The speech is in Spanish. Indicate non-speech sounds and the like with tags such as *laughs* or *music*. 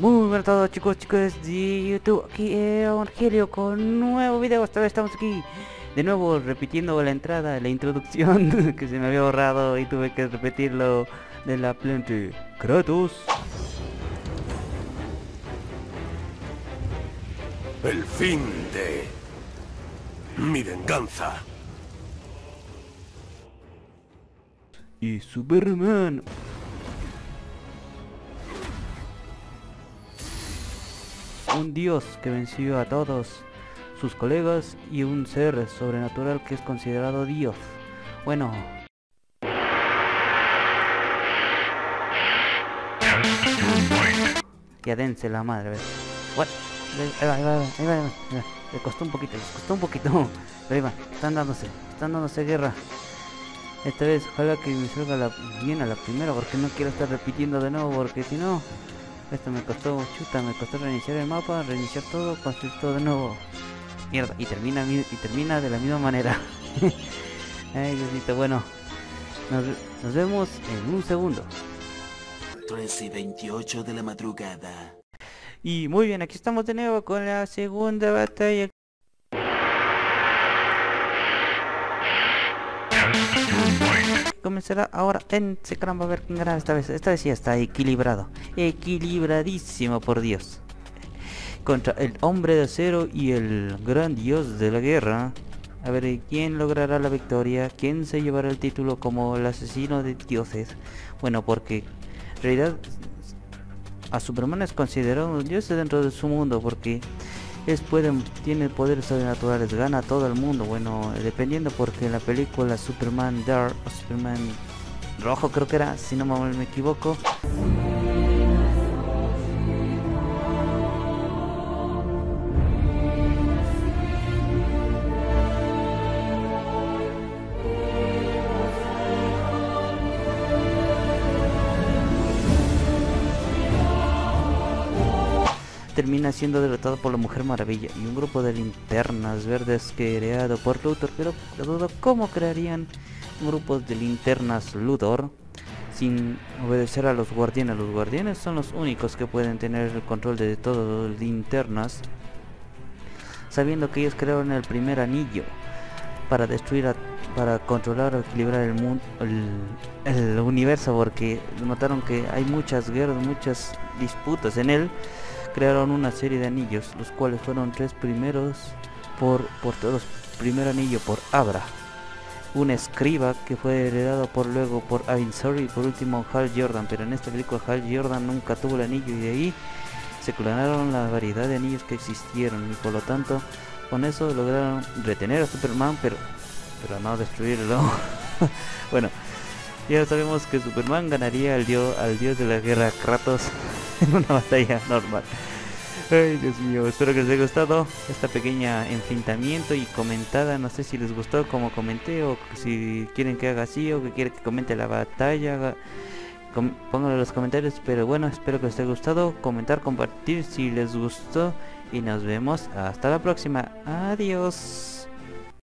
buenas a todos chicos, chicos de YouTube, aquí Evangelio con un nuevo video, esta vez estamos aquí de nuevo repitiendo la entrada, la introducción *laughs* que se me había borrado y tuve que repetirlo de la planta Kratos. El fin de mi venganza. Y Superman. Un dios que venció a todos sus colegas y un ser sobrenatural que es considerado dios. Bueno, Ya dense la madre, ¿ves? What? Ahí va, ahí va, ahí va, ahí va. Le costó un poquito, les costó un poquito. Pero ahí va, están dándose, están dándose guerra. Esta vez, ojalá que me salga bien a la primera, porque no quiero estar repitiendo de nuevo, porque si no, esto me costó, chuta, me costó reiniciar el mapa, reiniciar todo, construir todo de nuevo. Mierda, y termina, y termina de la misma manera. *laughs* Ay, Diosito, bueno, nos, nos vemos en un segundo. 13 y 28 de la madrugada. Y muy bien, aquí estamos de nuevo con la segunda batalla. Comenzará ahora en caramba a ver quién gana esta vez. Esta vez ya está equilibrado. Equilibradísimo, por Dios. Contra el hombre de acero y el gran dios de la guerra. A ver, ¿quién logrará la victoria? ¿Quién se llevará el título como el asesino de dioses? Bueno, porque en realidad a Superman es considerado un dios dentro de su mundo porque es pueden tiene poderes sobrenaturales gana a todo el mundo. Bueno dependiendo porque en la película Superman Dark o Superman rojo creo que era si no me equivoco termina siendo derrotado por la Mujer Maravilla y un grupo de linternas verdes creado por Luthor, pero dudo cómo crearían grupos de linternas Luthor sin obedecer a los guardianes. Los guardianes son los únicos que pueden tener el control de todas las linternas, sabiendo que ellos crearon el primer anillo para destruir a, para controlar o equilibrar el mundo el universo porque notaron que hay muchas guerras muchas disputas en él crearon una serie de anillos, los cuales fueron tres primeros por, por todos. Primer anillo por Abra, un escriba que fue heredado por luego por Avinsor y por último Hal Jordan, pero en esta película Hal Jordan nunca tuvo el anillo y de ahí se clonaron la variedad de anillos que existieron y por lo tanto con eso lograron retener a Superman pero pero no destruirlo. *laughs* bueno, ya sabemos que Superman ganaría al dios, al dios de la guerra Kratos *laughs* en una batalla normal. Ay, Dios mío, espero que les haya gustado esta pequeña enfrentamiento y comentada. No sé si les gustó como comenté o si quieren que haga así o que quieren que comente la batalla. Pónganlo en los comentarios, pero bueno, espero que les haya gustado. Comentar, compartir si les gustó y nos vemos hasta la próxima. Adiós.